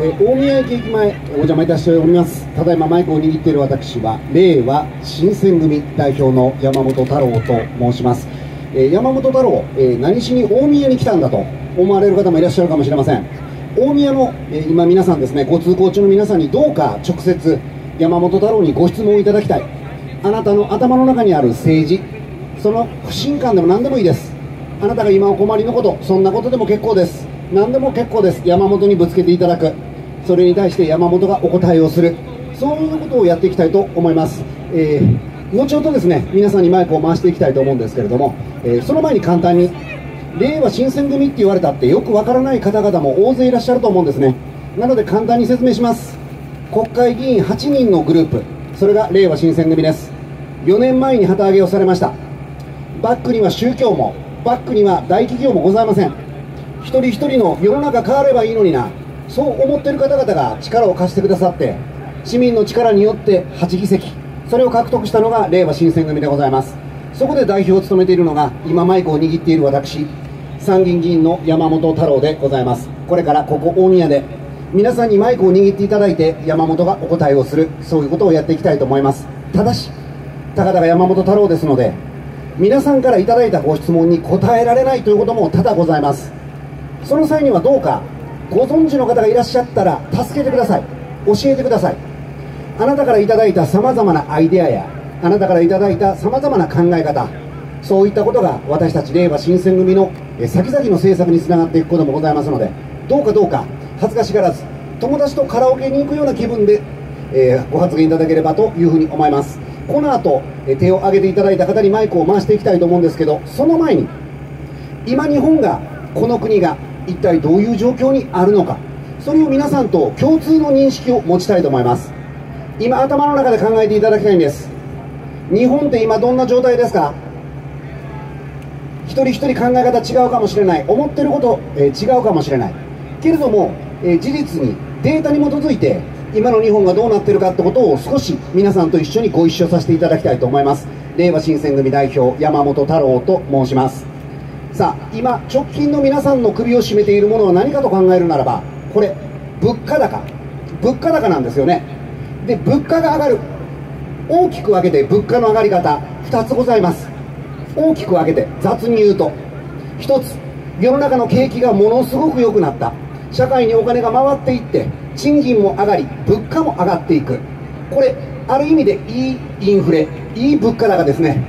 え大宮駅駅前お邪魔いたしております。ただいまマイクを握っている私は令和新選組代表の山本太郎と申します、え山本太郎、え何しに大宮に来たんだと思われる方もいらっしゃるかもしれません。大宮の、え今皆さんですねご通行中の皆さんにどうか直接山本太郎にご質問いただきたい。あなたの頭の中にある政治その不信感でも何でもいいです。あなたが今お困りのことそんなことでも結構です。何でも結構です。山本にぶつけていただく。それに対して山本がお答えをする。そういうことをやっていきたいと思います、えー後ほどですね皆さんにマイクを回していきたいと思うんですけれども、えーその前に簡単に令和新選組って言われたってよくわからない方々も大勢いらっしゃると思うんですね。なので簡単に説明します。国会議員8人のグループ。それが令和新選組です。4年前に旗揚げをされました。バックには宗教もバックには大企業もございません。一人一人の世の中変わればいいのにな。そう思ってる方々が力を貸してくださって市民の力によって8議席それを獲得したのが令和新選組でございます。そこで代表を務めているのが今マイクを握っている私参議院議員の山本太郎でございます。これからここ大宮で皆さんにマイクを握っていただいて山本がお答えをするそういうことをやっていきたいと思います。ただしたかだか山本太郎ですので皆さんからいただいたご質問に答えられないということも多々ございます。その際にはどうかご存知の方がいらっしゃったら助けてください。教えてください。あなたからいただいたさまざまなアイデアやあなたからいただいたさまざまな考え方そういったことが私たち令和新選組の先々の政策につながっていくこともございますのでどうかどうか恥ずかしがらず友達とカラオケに行くような気分で、えーご発言いただければというふうに思います。この後え手を挙げていただいた方にマイクを回していきたいと思うんですけどその前に今日本がこの国が一体どういう状況にあるのか。それを皆さんと共通の認識を持ちたいと思います。今頭の中で考えていただきたいんです。日本って今どんな状態ですか？一人一人考え方違うかもしれない。思ってること、えー違うかもしれない。けれども、えー事実にデータに基づいて今の日本がどうなってるかってことを少し皆さんと一緒にご一緒させていただきたいと思います。令和新選組代表山本太郎と申します。さあ今直近の皆さんの首を絞めているものは何かと考えるならばこれ物価高。物価高なんですよね。で物価が上がる。大きく分けて物価の上がり方2つございます。大きく分けて雑に言うと。1つ世の中の景気がものすごく良くなった。社会にお金が回っていって賃金も上がり物価も上がっていく。これある意味でいいインフレいい物価高ですね。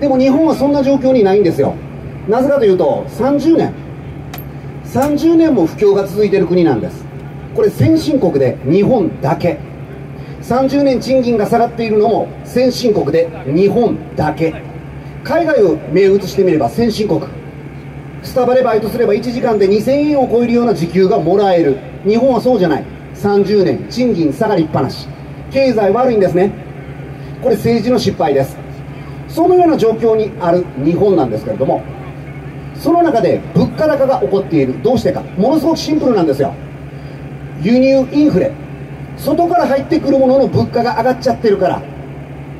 でも日本はそんな状況にないんですよ。なぜかというと30年30年も不況が続いている国なんです。これ先進国で日本だけ。30年賃金が下がっているのも先進国で日本だけ。海外を目移してみれば先進国。スタバでバイトすれば1時間で2000円を超えるような時給がもらえる。日本はそうじゃない。30年賃金下がりっぱなし。経済悪いんですね。これ政治の失敗です。そのような状況にある日本なんですけれどもその中で物価高が起こっている。どうしてか。ものすごくシンプルなんですよ。輸入インフレ。外から入ってくるものの物価が上がっちゃってるから。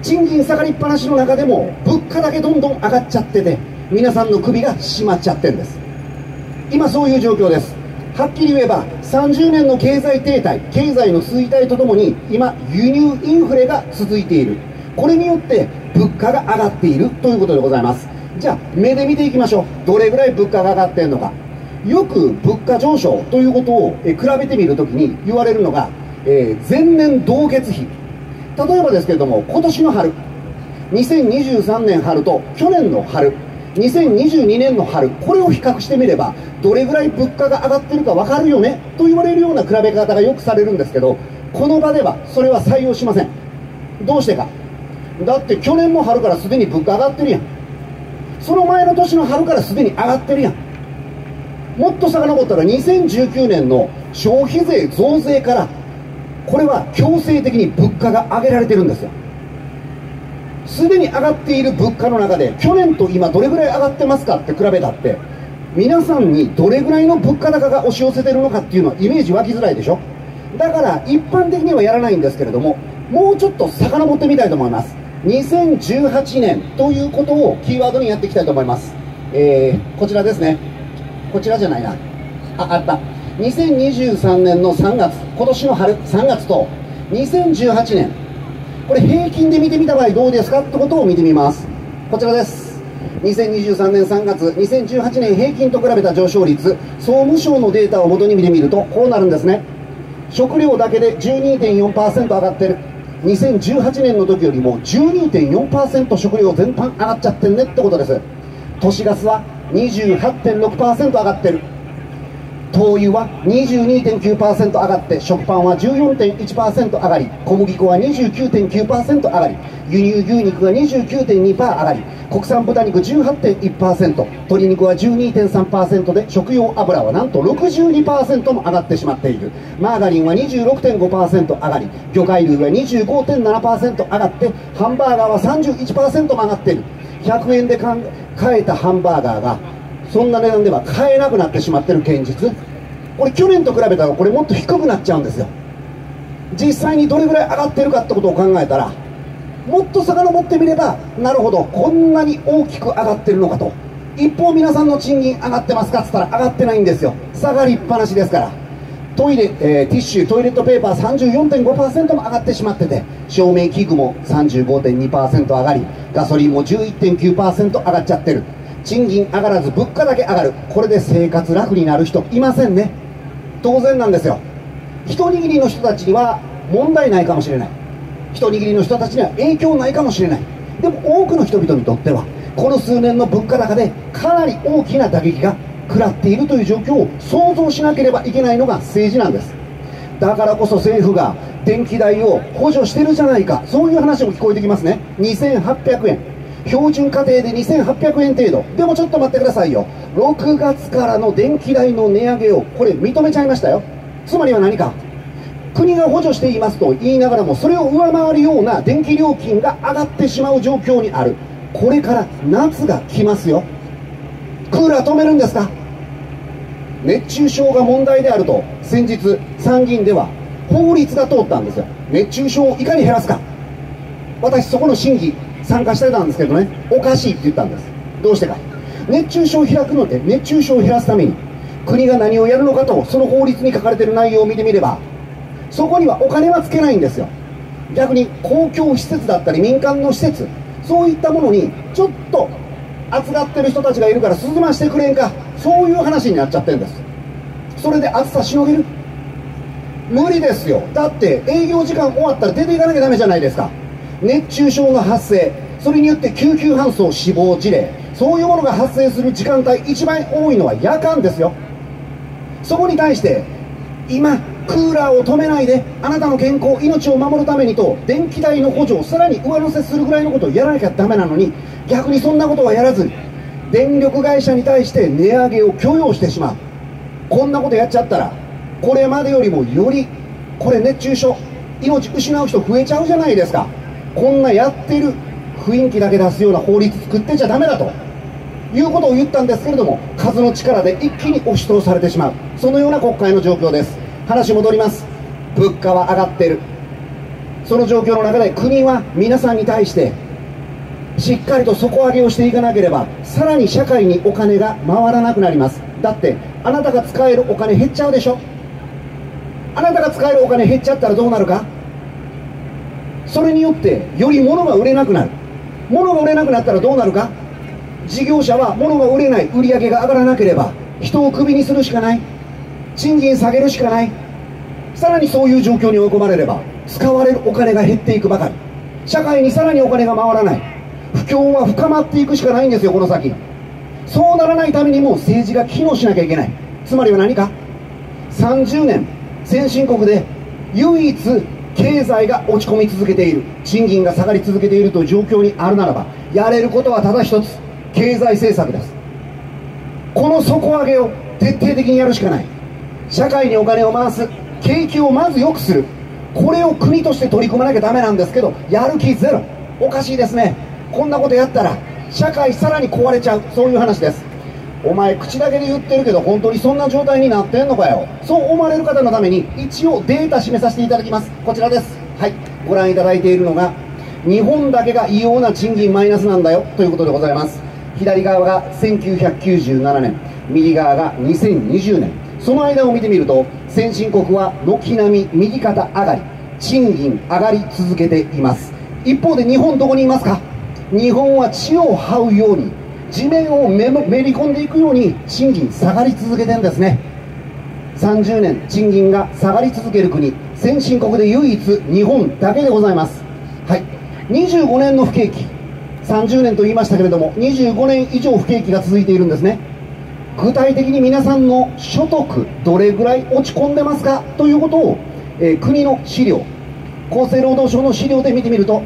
賃金下がりっぱなしの中でも物価だけどんどん上がっちゃってて皆さんの首が締まっちゃってるんです。今そういう状況です。はっきり言えば30年の経済停滞経済の衰退とともに今輸入インフレが続いている。これによって物価が上がっているということでございます。じゃあ目で見ていきましょう。どれぐらい物価が上がってるのか。よく物価上昇ということをえ比べてみるときに言われるのが、えー前年同月比。例えばですけれども今年の春。2023年春と去年の春。2022年の春。これを比較してみればどれぐらい物価が上がってるか分かるよね。と言われるような比べ方がよくされるんですけどこの場ではそれは採用しません。どうしてか。だって去年の春からすでに物価上がってるやん。その前の年の春からすでに上がってるやん。もっと遡ったら2019年の消費税増税からこれは強制的に物価が上げられてるんですよ。すでに上がっている物価の中で去年と今どれぐらい上がってますかって比べたって皆さんにどれぐらいの物価高が押し寄せてるのかっていうのはイメージ湧きづらいでしょ。だから一般的にはやらないんですけれどももうちょっと遡ってみたいと思います。2018年ということをキーワードにやっていきたいと思います、えー、こちらですね。こちらじゃないな。ああった。2023年の3月今年の春3月と2018年。これ平均で見てみた場合どうですか？ってことを見てみます。こちらです。2023年3月2018年平均と比べた上昇率総務省のデータを元に見てみるとこうなるんですね。食料だけで12.4%上がってる。2018年の時よりも12.4%食料全般上がっちゃってんねってことです。都市ガスは28.6%上がってる。灯油は22.9%上がって食パンは14.1%上がり小麦粉は29.9%上がり輸入牛肉が29.2%上がり国産豚肉18.1%鶏肉は12.3%で食用油はなんと62%も上がってしまっている。マーガリンは26.5%上がり魚介類は25.7%上がってハンバーガーは31%も上がっている。100円で買えたハンバーガーがそんな値段では買えなくなってしまってる現実。これ去年と比べたらこれもっと低くなっちゃうんですよ。実際にどれぐらい上がってるかってことを考えたらもっと遡ってみればなるほどこんなに大きく上がってるのかと。一方皆さんの賃金上がってますかっつったら上がってないんですよ。下がりっぱなしですから。トイレ、えー、ティッシュトイレットペーパー34.5%も上がってしまってて照明器具も35.2%上がりガソリンも11.9%上がっちゃってる。賃金上がらず物価だけ上がる。これで生活楽になる人いませんね。当然なんですよ。一握りの人たちには問題ないかもしれない。一握りの人たちには影響ないかもしれない。でも多くの人々にとってはこの数年の物価高でかなり大きな打撃が食らっているという状況を想像しなければいけないのが政治なんです。だからこそ政府が電気代を補助してるじゃないか。そういう話も聞こえてきますね。2800円。標準家庭で2800円程度。でもちょっと待ってくださいよ。6月からの電気代の値上げをこれ認めちゃいましたよ。つまりは何か。国が補助していますと言いながらもそれを上回るような電気料金が上がってしまう状況にある。これから夏が来ますよ。クーラー止めるんですか？熱中症が問題であると先日参議院では法律が通ったんですよ。熱中症をいかに減らすか。私そこの審議参加してたんですけどねおかしいって言ったんです。どうしてか。熱中症を開くので熱中症を減らすために国が何をやるのかとその法律に書かれてる内容を見てみればそこにはお金はつけないんですよ。逆に公共施設だったり民間の施設そういったものにちょっと暑がってる人たちがいるから涼ましてくれんかそういう話になっちゃってるんです。それで暑さしのげる。無理ですよ。だって営業時間終わったら出ていかなきゃダメじゃないですか。熱中症が発生それによって救急搬送死亡事例そういうものが発生する時間帯一番多いのは夜間ですよ。そこに対して今クーラーを止めないであなたの健康命を守るためにと電気代の補助をさらに上乗せするぐらいのことをやらなきゃダメなのに逆にそんなことはやらずに電力会社に対して値上げを許容してしまう。こんなことやっちゃったらこれまでよりもよりこれ熱中症命失う人増えちゃうじゃないですか。こんなやってる雰囲気だけ出すような法律作ってちゃダメだと。いうことを言ったんですけれども数の力で一気に押し通されてしまう。そのような国会の状況です。話戻ります。物価は上がってる。その状況の中で国は皆さんに対してしっかりと底上げをしていかなければさらに社会にお金が回らなくなります。だってあなたが使えるお金減っちゃうでしょ。あなたが使えるお金減っちゃったらどうなるか。それによってより物が売れなくなる。物が売れなくなったらどうなるか？事業者は物が売れない。売り上げが上がらなければ人をクビにするしかない。賃金下げるしかない。さらにそういう状況に追い込まれれば使われるお金が減っていくばかり。社会にさらにお金が回らない。不況は深まっていくしかないんですよこの先。そうならないためにも政治が機能しなきゃいけない。つまりは何か？30年先進国で唯一経済が落ち込み続けている。賃金が下がり続けているという状況にあるならばやれることはただ一つ。経済政策です。この底上げを徹底的にやるしかない。社会にお金を回す。景気をまず良くする。これを国として取り組まなきゃダメなんですけどやる気ゼロ。おかしいですね。こんなことやったら社会さらに壊れちゃう。そういう話です。お前口だけで言ってるけど本当にそんな状態になってんのかよ。そう思われる方のために一応データ示させていただきます。こちらです。はい。ご覧いただいているのが日本だけが異様な賃金マイナスなんだよ。ということでございます。左側が1997年。右側が2020年。その間を見てみると先進国は軒並み右肩上がり。賃金上がり続けています。一方で日本どこにいますか？日本は地を這うように地面をめり込んでいくように賃金下がり続けてるんですね。30年賃金が下がり続ける国先進国で唯一日本だけでございます。はい。25年の不景気。30年と言いましたけれども25年以上不景気が続いているんですね。具体的に皆さんの所得どれぐらい落ち込んでますかということを、えー、国の資料厚生労働省の資料で見てみると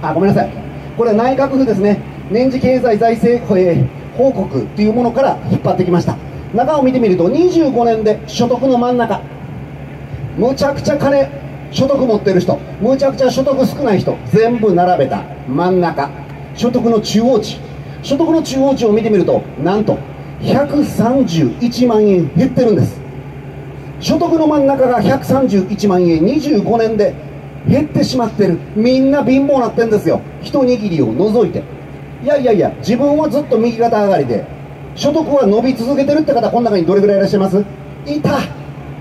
あごめんなさい。これは内閣府ですね。年次経済財政、えー、報告というものから引っ張ってきました。中を見てみると25年で所得の真ん中。むちゃくちゃ金所得持ってる人。むちゃくちゃ所得少ない人。全部並べた。真ん中。所得の中央値。所得の中央値を見てみるとなんと131万円減ってるんです。所得の真ん中が131万円。25年で減ってしまってる。みんな貧乏なってんですよ。一握りを除いて。いやいやいや自分はずっと右肩上がりで所得は伸び続けてるって方この中にどれぐらいいらっしゃいます？いた。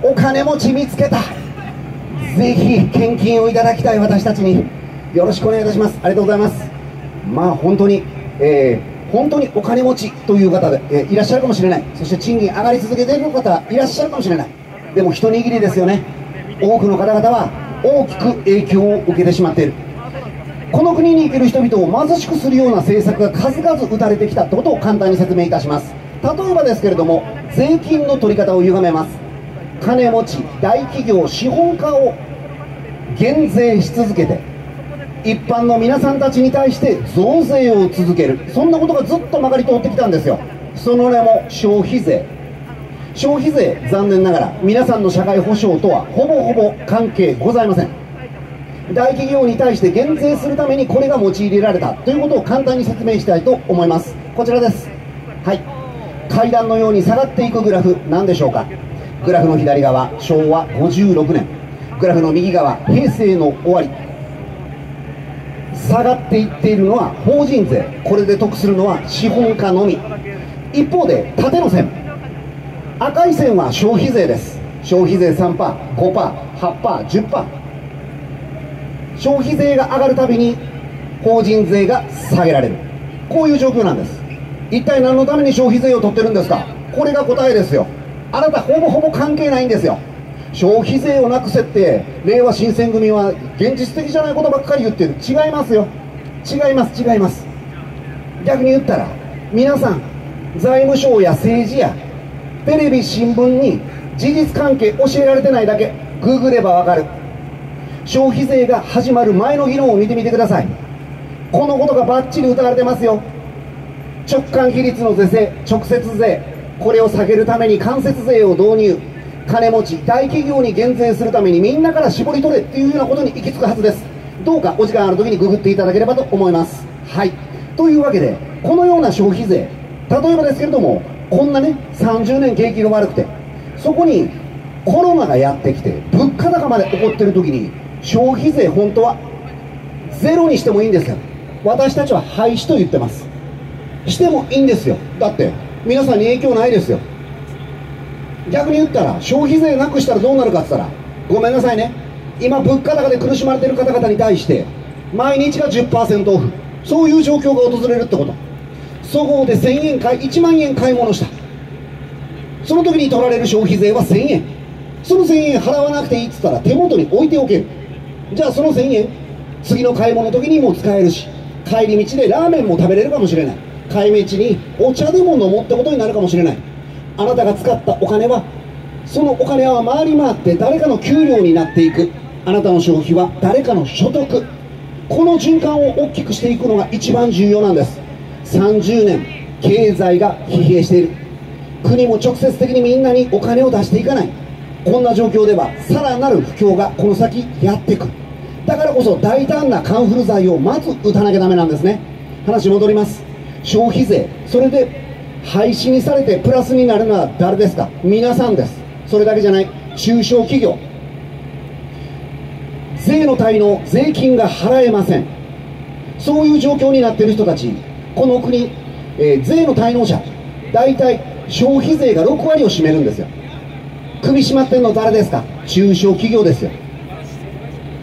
お金持ち見つけた。ぜひ献金をいただきたい私たちに。よろしくお願いいたします。ありがとうございます。まあ本当に、えー、本当にお金持ちという方で、えー、いらっしゃるかもしれない。そして賃金上がり続けている方いらっしゃるかもしれない。でも一握りですよね。多くの方々は大きく影響を受けてしまっている。この国に生きる人々を貧しくするような政策が数々打たれてきたってことを簡単に説明いたします。例えばですけれども税金の取り方を歪めます。金持ち大企業資本家を減税し続けて一般の皆さんたちに対して増税を続ける。そんなことがずっとまかり通ってきたんですよ。その名も消費税。消費税残念ながら皆さんの社会保障とはほぼほぼ関係ございません。大企業に対して減税するためにこれが用いられたということを簡単に説明したいと思います。こちらです。はい。階段のように下がっていくグラフ何でしょうか？グラフの左側昭和56年。グラフの右側平成の終わり。下がっていっているのは法人税。これで得するのは資本家のみ。一方で縦の線。赤い線は消費税です。消費税 3%5%8%10% 消費税が上がるたびに法人税が下げられる。こういう状況なんです。一体何のために消費税を取ってるんですか？これが答えですよ。あなたほぼほぼ関係ないんですよ。消費税をなくせって令和新選組は現実的じゃないことばっかり言ってる。違いますよ。違います違います。逆に言ったら皆さん財務省や政治やテレビ新聞に事実関係教えられてないだけググればわかる。消費税が始まる前の議論を見てみてください。このことがバッチリ歌われてますよ。直間比率の是正直接税これを下げるために間接税を導入。金持ち大企業に減税するためにみんなから絞り取れっていうようなことに行き着くはずです。どうかお時間ある時にググっていただければと思います。はい。というわけでこのような消費税例えばですけれどもこんなね30年景気が悪くてそこにコロナがやってきて物価高まで起こってる時に消費税本当はゼロにしてもいいんですよ。私たちは廃止と言ってます。してもいいんですよ。だって皆さんに影響ないですよ。逆に言ったら消費税なくしたらどうなるかって言ったらごめんなさいね。今物価高で苦しまれてる方々に対して毎日が10%オフ。そういう状況が訪れるってこと。そごうで1000円買い1万円買い物した。その時に取られる消費税は1000円。その1000円払わなくていいっつったら手元に置いておける。じゃあその1000円次の買い物の時にも使えるし帰り道でラーメンも食べれるかもしれない。帰り道にお茶でも飲もうってことになるかもしれない。あなたが使ったお金はそのお金は回り回って誰かの給料になっていく。あなたの消費は誰かの所得。この循環を大きくしていくのが一番重要なんです。30年経済が疲弊している。国も直接的にみんなにお金を出していかない。こんな状況ではさらなる不況がこの先やってくる。だからこそ大胆なカンフル剤をまず打たなきゃダメなんですね。話戻ります。消費税。それで廃止にされてプラスになるのは誰ですか？皆さんです。それだけじゃない。中小企業。税の滞納税金が払えません。そういう状況になっている人たち。この国、えー、税の滞納者。大体消費税が6割を占めるんですよ。首絞まってんの誰ですか？中小企業ですよ。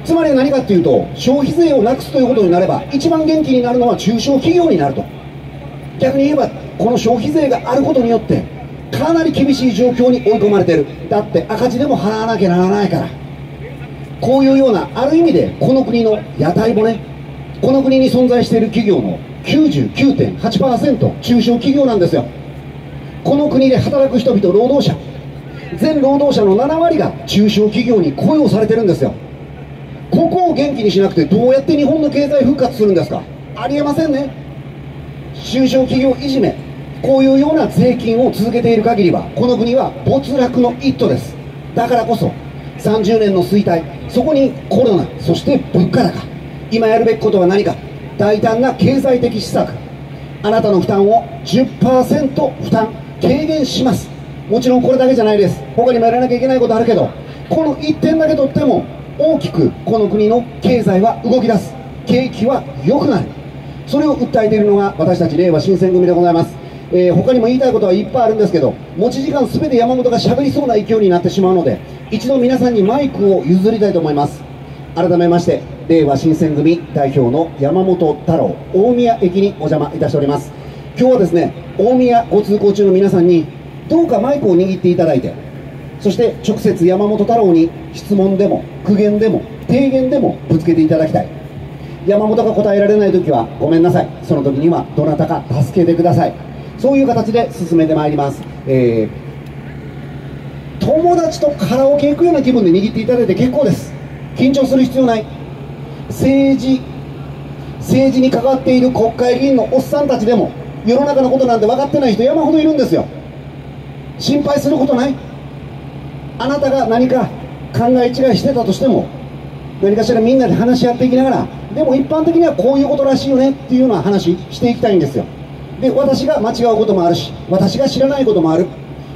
つまり何かっていうと消費税をなくすということになれば一番元気になるのは中小企業になると。逆に言えばこの消費税があることによってかなり厳しい状況に追い込まれてる。だって赤字でも払わなきゃならないから。こういうようなある意味でこの国の屋台骨この国に存在している企業の99.8%中小企業なんですよ。この国で働く人々労働者全労働者の7割が中小企業に雇用されてるんですよ。ここを元気にしなくてどうやって日本の経済復活するんですか？ありえませんね。中小企業いじめこういうような税金を続けている限りはこの国は没落の一途です。だからこそ30年の衰退そこにコロナそして物価高今やるべきことは何か大胆な経済的施策あなたの負担を10%負担軽減します。もちろんこれだけじゃないです。他にもやらなきゃいけないことあるけどこの1点だけとっても大きくこの国の経済は動き出す。景気は良くなる。それを訴えているのが私たち令和新選組でございます。えー、他にも言いたいことはいっぱいあるんですけど持ち時間全て山本が喋りそうな勢いになってしまうので一度皆さんにマイクを譲りたいと思います。改めまして令和新選組代表の山本太郎大宮駅にお邪魔いたしております。今日はですね大宮ご通行中の皆さんにどうかマイクを握っていただいてそして直接山本太郎に質問でも苦言でも提言でもぶつけていただきたい。山本が答えられない時はごめんなさい。その時にはどなたか助けてください。そういう形で進めてまいります、えー、友達とカラオケ行くような気分で握っていただいて結構です。緊張する必要ない。政治政治に関わっている国会議員のおっさんたちでも世の中のことなんて分かってない人山ほどいるんですよ。心配することない。あなたが何か考え違いしてたとしても何かしらみんなで話し合っていきながらでも一般的にはこういうことらしいよねっていうような話していきたいんですよ。で私が間違うこともあるし私が知らないこともある。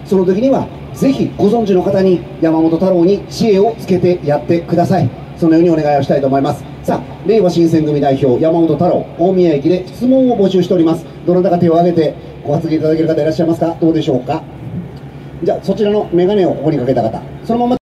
その時にはぜひご存知の方に山本太郎に知恵をつけてやってください。そのようにお願いをしたいと思います。さあ令和新選組代表山本太郎大宮駅で質問を募集しております。どなたか手を挙げてご発言いただける方いらっしゃいますか？どうでしょうか？じゃあそちらの眼鏡をここにかけた方。そのまま